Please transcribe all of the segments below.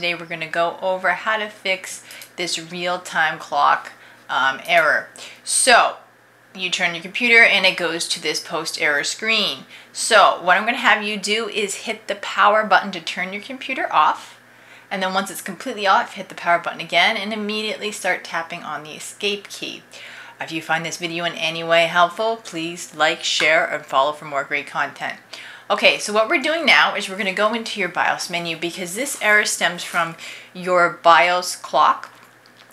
today we're going to go over how to fix this real-time clock um, error. So you turn your computer and it goes to this post error screen. So what I'm going to have you do is hit the power button to turn your computer off. And then once it's completely off, hit the power button again and immediately start tapping on the escape key. If you find this video in any way helpful, please like, share, and follow for more great content. Okay, so what we're doing now is we're going to go into your BIOS menu because this error stems from your BIOS clock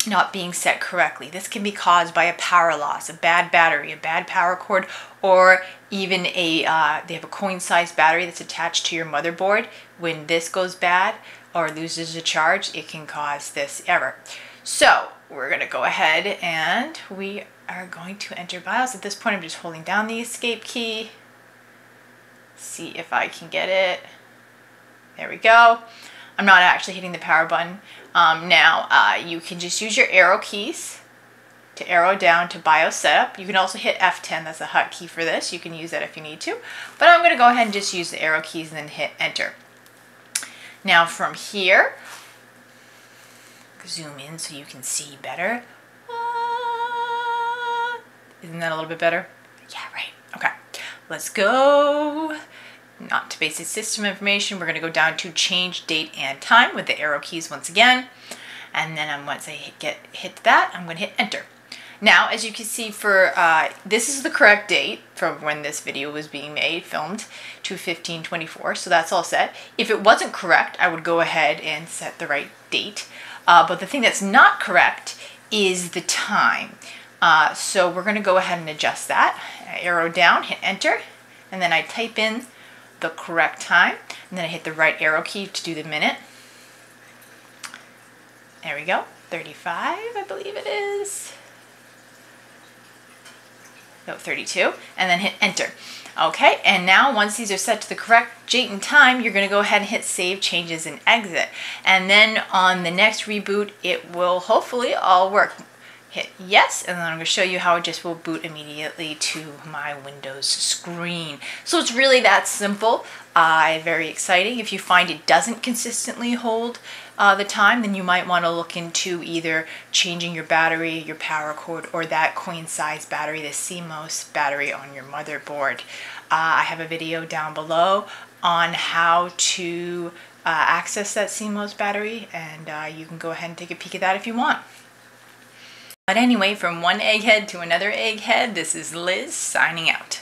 not being set correctly. This can be caused by a power loss, a bad battery, a bad power cord, or even a uh, they have a coin-sized battery that's attached to your motherboard. When this goes bad or loses a charge, it can cause this error. So we're going to go ahead and we are going to enter BIOS. At this point, I'm just holding down the escape key see if I can get it. There we go. I'm not actually hitting the power button. Um, now, uh, you can just use your arrow keys to arrow down to BIOS setup. You can also hit F10, that's a hotkey for this. You can use that if you need to. But I'm going to go ahead and just use the arrow keys and then hit enter. Now from here, zoom in so you can see better. Isn't that a little bit better? Let's go. Not to basic system information. We're going to go down to change date and time with the arrow keys once again. And then once I hit, get hit that, I'm going to hit enter. Now, as you can see for, uh, this is the correct date from when this video was being made, filmed, to 1524, so that's all set. If it wasn't correct, I would go ahead and set the right date. Uh, but the thing that's not correct is the time. Uh, so we're going to go ahead and adjust that. Arrow down, hit enter, and then I type in the correct time, and then I hit the right arrow key to do the minute. There we go, 35 I believe it is. No, 32, and then hit enter. Okay, and now once these are set to the correct date and time, you're gonna go ahead and hit save changes and exit. And then on the next reboot, it will hopefully all work hit yes, and then I'm going to show you how it just will boot immediately to my Windows screen. So it's really that simple. Uh, very exciting. If you find it doesn't consistently hold uh, the time, then you might want to look into either changing your battery, your power cord, or that coin-size battery, the CMOS battery on your motherboard. Uh, I have a video down below on how to uh, access that CMOS battery, and uh, you can go ahead and take a peek at that if you want. But anyway, from one egghead to another egghead, this is Liz signing out.